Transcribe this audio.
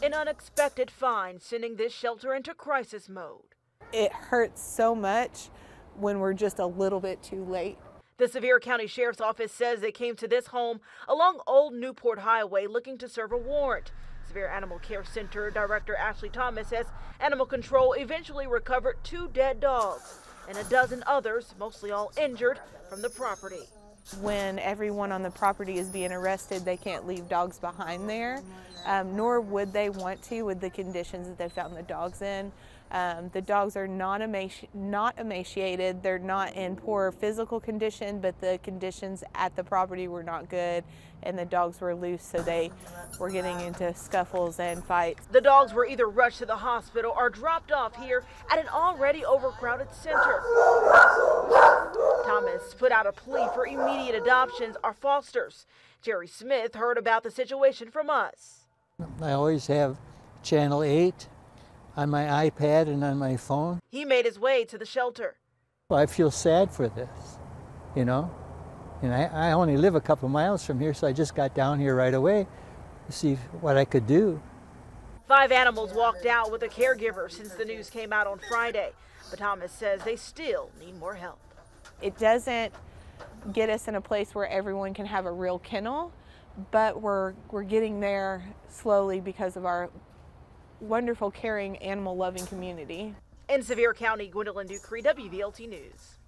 An unexpected find sending this shelter into crisis mode. It hurts so much when we're just a little bit too late. The Sevier County Sheriff's Office says they came to this home along Old Newport Highway looking to serve a warrant. Sevier Animal Care Center Director Ashley Thomas says Animal Control eventually recovered two dead dogs and a dozen others, mostly all injured, from the property. When everyone on the property is being arrested, they can't leave dogs behind there, um, nor would they want to with the conditions that they found the dogs in. Um, the dogs are not, emaci not emaciated, they're not in poor physical condition, but the conditions at the property were not good, and the dogs were loose, so they were getting into scuffles and fights. The dogs were either rushed to the hospital or dropped off here at an already overcrowded center. Put out a plea for immediate adoptions or fosters. Jerry Smith heard about the situation from us. I always have Channel 8 on my iPad and on my phone. He made his way to the shelter. I feel sad for this, you know. And I, I only live a couple miles from here, so I just got down here right away to see what I could do. Five animals walked out with a caregiver since the news came out on Friday. But Thomas says they still need more help. It doesn't get us in a place where everyone can have a real kennel, but we're, we're getting there slowly because of our wonderful, caring, animal loving community. In Sevier County, Gwendolyn Ducree, WVLT News.